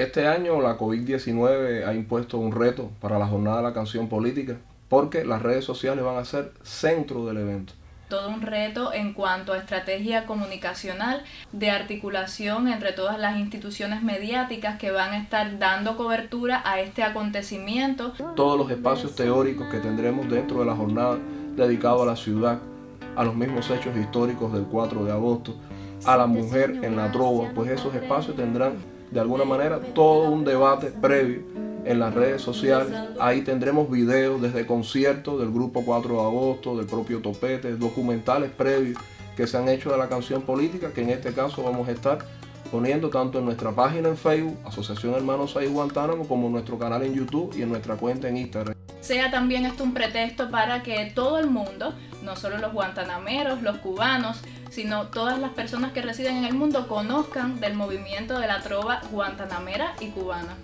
Este año la COVID-19 ha impuesto un reto para la jornada de la canción política porque las redes sociales van a ser centro del evento todo un reto en cuanto a estrategia comunicacional de articulación entre todas las instituciones mediáticas que van a estar dando cobertura a este acontecimiento. Todos los espacios teóricos que tendremos dentro de la jornada dedicado a la ciudad, a los mismos hechos históricos del 4 de agosto, a la mujer en la trova, pues esos espacios tendrán de alguna manera todo un debate previo en las redes sociales. Ahí tendremos videos desde conciertos del grupo 4 de agosto, del propio Topete, documentales previos que se han hecho de la canción política, que en este caso vamos a estar poniendo tanto en nuestra página en Facebook, Asociación Hermanos Ahí Guantánamo, como en nuestro canal en YouTube y en nuestra cuenta en Instagram. Sea también esto un pretexto para que todo el mundo, no solo los guantanameros, los cubanos, sino todas las personas que residen en el mundo conozcan del movimiento de la trova guantanamera y cubana.